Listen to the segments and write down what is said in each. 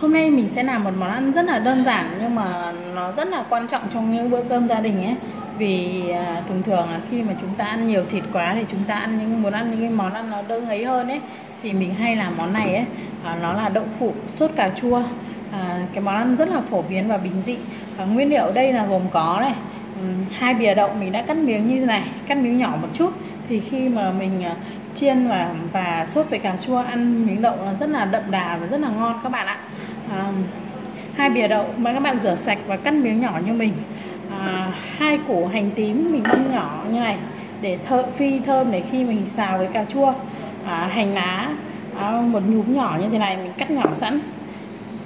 Hôm nay mình sẽ làm một món ăn rất là đơn giản nhưng mà nó rất là quan trọng trong những bữa cơm gia đình ấy. Vì à, thường thường là khi mà chúng ta ăn nhiều thịt quá thì chúng ta ăn những muốn ăn những cái món ăn nó đơn ấy hơn ấy thì mình hay làm món này ấy. À, nó là đậu phụ sốt cà chua. À, cái món ăn rất là phổ biến và bình dị. À, nguyên liệu đây là gồm có này hai bìa đậu mình đã cắt miếng như thế này, cắt miếng nhỏ một chút thì khi mà mình à, chiên và và sốt với cà chua ăn miếng đậu nó rất là đậm đà và rất là ngon các bạn ạ hai bìa đậu mà các bạn rửa sạch và cắt miếng nhỏ như mình. À, hai củ hành tím mình băm nhỏ như này để thợ phi thơm để khi mình xào với cà chua. À, hành lá à, một nhúm nhỏ như thế này mình cắt nhỏ sẵn.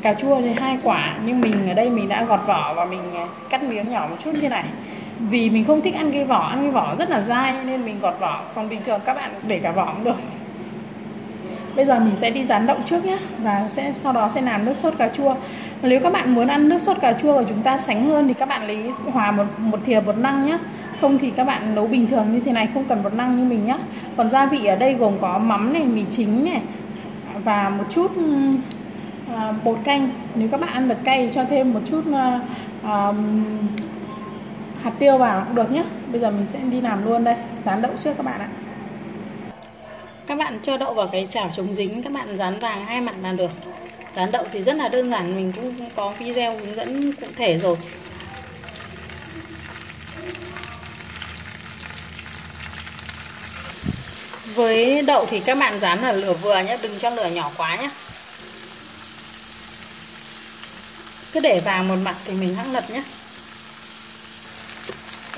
Cà chua thì hai quả nhưng mình ở đây mình đã gọt vỏ và mình à, cắt miếng nhỏ một chút như này. Vì mình không thích ăn cái vỏ ăn cái vỏ rất là dai nên mình gọt vỏ. Còn bình thường các bạn để cả vỏ cũng được bây giờ mình sẽ đi rán đậu trước nhé và sẽ sau đó sẽ làm nước sốt cà chua. Nếu các bạn muốn ăn nước sốt cà chua của chúng ta sánh hơn thì các bạn lấy hòa một một thìa bột năng nhé không thì các bạn nấu bình thường như thế này không cần bột năng như mình nhé còn gia vị ở đây gồm có mắm này mì chính này và một chút uh, bột canh. Nếu các bạn ăn được cay cho thêm một chút uh, uh, hạt tiêu vào cũng được nhé bây giờ mình sẽ đi làm luôn đây rán đậu trước các bạn ạ các bạn cho đậu vào cái chảo chống dính, các bạn dán vàng hai mặt là được. Rán đậu thì rất là đơn giản, mình cũng có video hướng dẫn cụ thể rồi. Với đậu thì các bạn dán là lửa vừa nhé đừng cho lửa nhỏ quá nhé cứ để vàng một mặt thì mình hãng lật nhé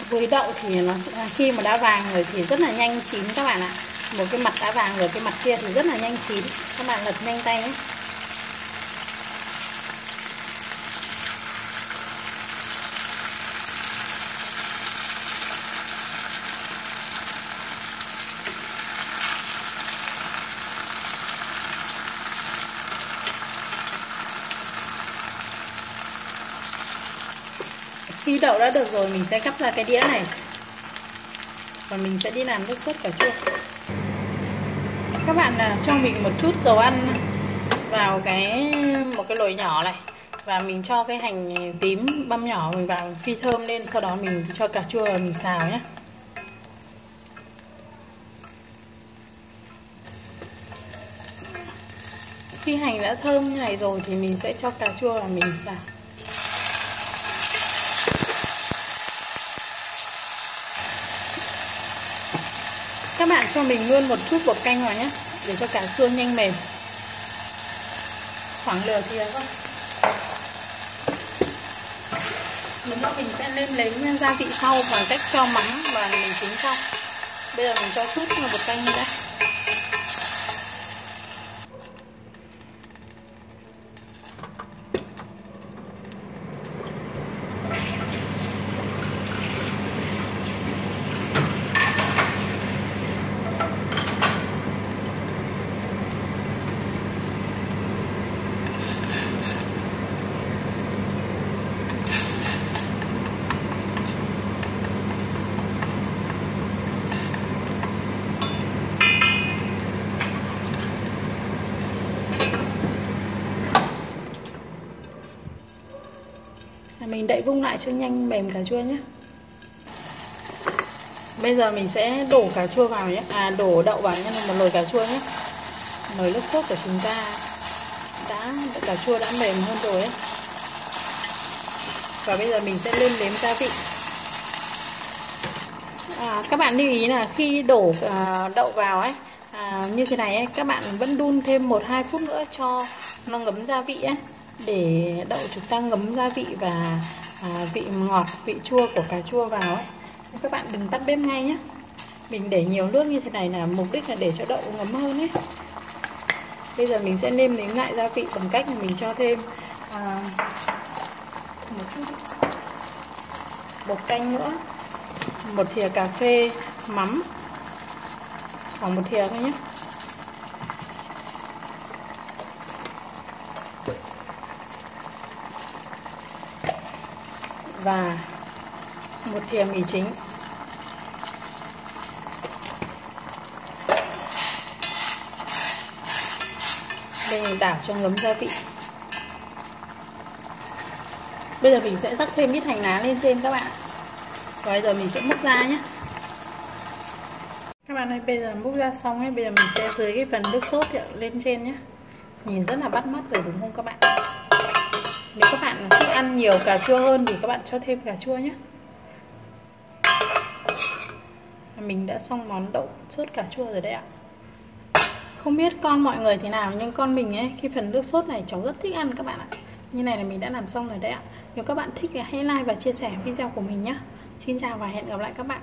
với đậu thì nó, khi mà đã vàng rồi thì rất là nhanh chín các bạn ạ một cái mặt đã vàng rồi, cái mặt kia thì rất là nhanh chín. Các bạn lật nhanh tay nhé. Khi đậu đã được rồi, mình sẽ cắt ra cái đĩa này. Và mình sẽ đi làm nước sốt cà chua các bạn à, cho mình một chút dầu ăn vào cái, một cái nồi nhỏ này. Và mình cho cái hành tím băm nhỏ mình vào phi thơm lên, sau đó mình cho cà chua mình xào nhé khi hành đã thơm như này rồi thì mình sẽ cho cà chua và mình xào. Các bạn cho mình luôn một chút bột canh vào nhé, để cho cà chua nhanh mềm. Khoảng lửa thì thôi lúc đó mình sẽ lên lấy gia vị sau bằng cách cho mắm và mình chín sau. Bây giờ mình cho chút bột canh nữa. Mình đậy vung lại cho nhanh mềm cà chua nhé. Bây giờ mình sẽ đổ cà chua vào nhé. À đổ đậu vào nhé, một nồi cà chua nhé. Nồi nước sốt của chúng ta đã cà chua đã mềm hơn rồi ấy. Và bây giờ mình sẽ lên nếm gia vị. À, các bạn lưu ý là khi đổ à, đậu vào ấy à, như thế này ấy, các bạn vẫn đun thêm một hai phút nữa cho nó ngấm gia vị ấy để đậu chúng ta ngấm gia vị và à, vị ngọt vị chua của cà chua vào ấy. Các bạn đừng tắt bếp ngay nhé. Mình để nhiều nước như thế này là mục đích là để cho đậu ngấm hơn ấy. Bây giờ mình sẽ nêm nếm lại gia vị bằng cách là mình cho thêm à, một chút bột canh nữa một thìa cà phê mắm khoảng một thìa thôi nhé. Và một thìa mì chính. Đây mình đảo cho ngấm gia vị. Bây giờ mình sẽ rắc thêm ít hành lá lên trên các bạn. Và bây giờ mình sẽ múc ra nhé. Các bạn ơi, bây giờ múc ra xong ấy, bây giờ mình sẽ dưới cái phần nước sốt lên trên nhé. Nhìn rất là bắt mắt rồi đúng không các bạn? Nếu các bạn thích ăn nhiều cà chua hơn thì các bạn cho thêm cà chua nhé. À, mình đã xong món đậu sốt cà chua rồi đấy ạ. Không biết con mọi người thế nào, nhưng con mình ấy, khi phần nước sốt này cháu rất thích ăn các bạn ạ. Như này là mình đã làm xong rồi đấy ạ. Nếu các bạn thích thì hãy like và chia sẻ video của mình nhé. Xin chào và hẹn gặp lại các bạn.